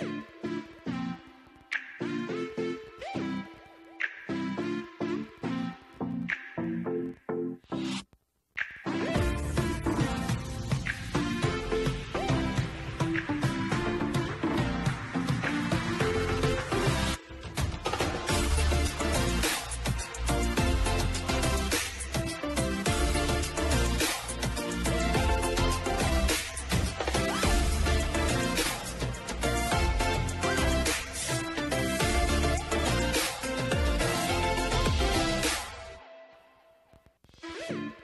Yeah. shoot.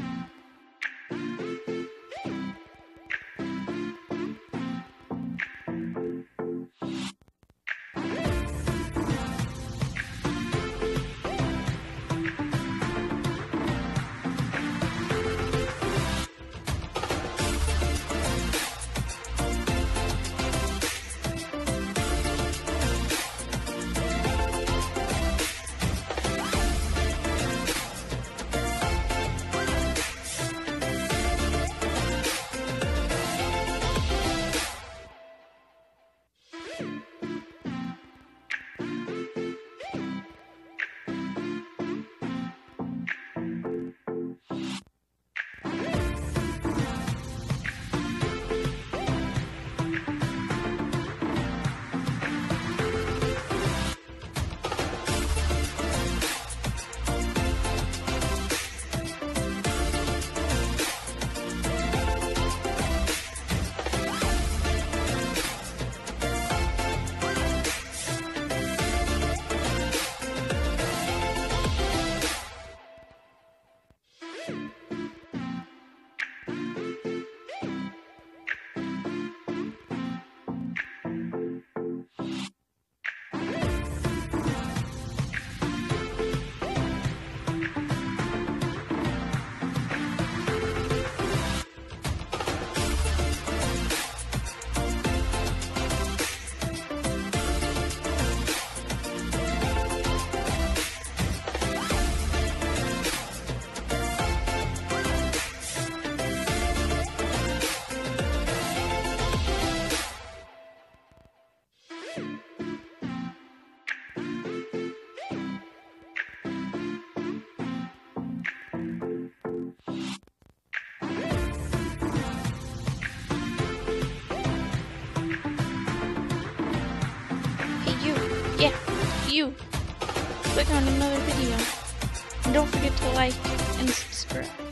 you click on another video. And don't forget to like and subscribe.